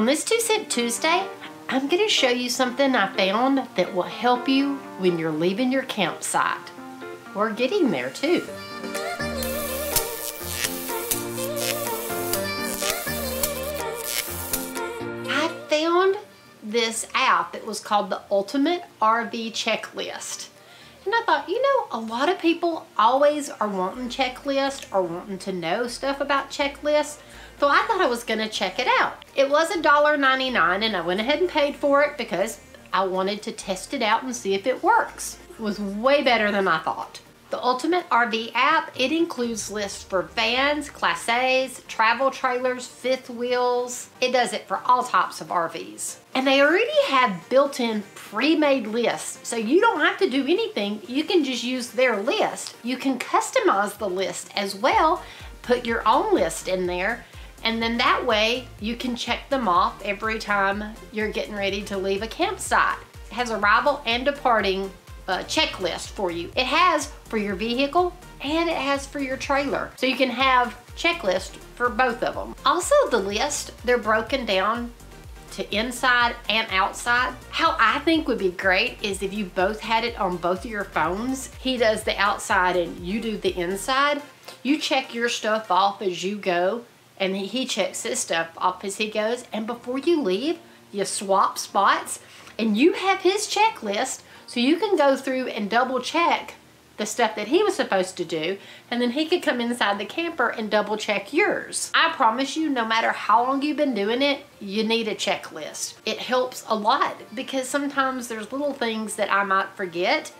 On this Two Cent Tuesday, I'm gonna show you something I found that will help you when you're leaving your campsite. We're getting there too. I found this app that was called the Ultimate RV Checklist. And I thought, you know, a lot of people always are wanting checklists or wanting to know stuff about checklists. So I thought I was gonna check it out. It was $1.99 and I went ahead and paid for it because I wanted to test it out and see if it works. It was way better than I thought. The Ultimate RV app, it includes lists for vans, Class A's, travel trailers, fifth wheels. It does it for all types of RVs. And they already have built-in pre-made lists, so you don't have to do anything. You can just use their list. You can customize the list as well, put your own list in there, and then that way you can check them off every time you're getting ready to leave a campsite. It has arrival and departing uh, checklist for you. It has for your vehicle and it has for your trailer. So you can have checklist for both of them. Also the list, they're broken down to inside and outside. How I think would be great is if you both had it on both of your phones. He does the outside and you do the inside. You check your stuff off as you go and he checks his stuff off as he goes. And before you leave, you swap spots and you have his checklist so you can go through and double check the stuff that he was supposed to do and then he could come inside the camper and double check yours. I promise you no matter how long you've been doing it, you need a checklist. It helps a lot because sometimes there's little things that I might forget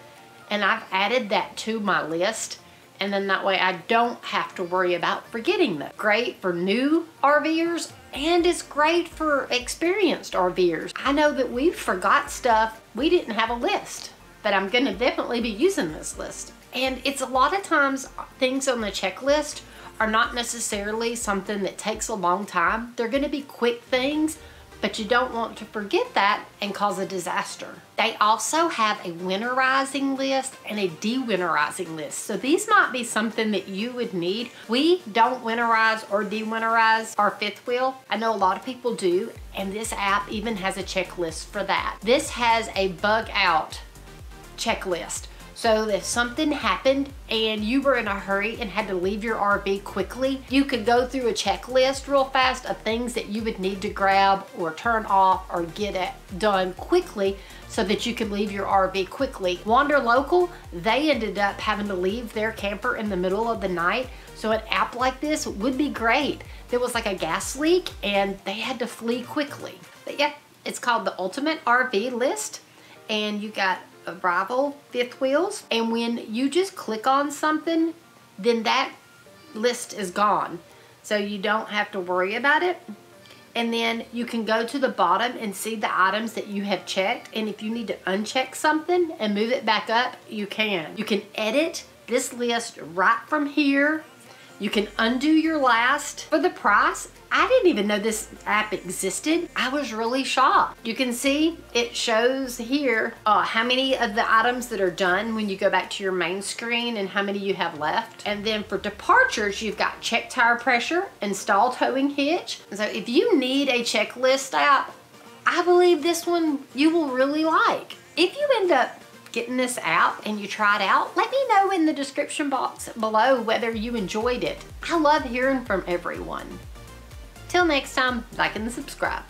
and I've added that to my list and then that way I don't have to worry about forgetting them. Great for new RVers and it's great for experienced RVers. I know that we forgot stuff. We didn't have a list, but I'm gonna definitely be using this list. And it's a lot of times things on the checklist are not necessarily something that takes a long time. They're gonna be quick things but you don't want to forget that and cause a disaster. They also have a winterizing list and a de-winterizing list. So these might be something that you would need. We don't winterize or de-winterize our fifth wheel. I know a lot of people do, and this app even has a checklist for that. This has a bug out checklist. So if something happened and you were in a hurry and had to leave your RV quickly, you could go through a checklist real fast of things that you would need to grab or turn off or get it done quickly so that you could leave your RV quickly. Wander Local, they ended up having to leave their camper in the middle of the night. So an app like this would be great. There was like a gas leak and they had to flee quickly. But yeah, it's called the Ultimate RV List and you got arrival fifth wheels and when you just click on something then that list is gone. So you don't have to worry about it. And then you can go to the bottom and see the items that you have checked. And if you need to uncheck something and move it back up you can. You can edit this list right from here you can undo your last. For the price, I didn't even know this app existed. I was really shocked. You can see it shows here uh, how many of the items that are done when you go back to your main screen and how many you have left. And then for departures, you've got check tire pressure, install towing hitch. So if you need a checklist app, I believe this one you will really like. If you end up getting this out and you try it out, let me know in the description box below whether you enjoyed it. I love hearing from everyone. Till next time, like and subscribe.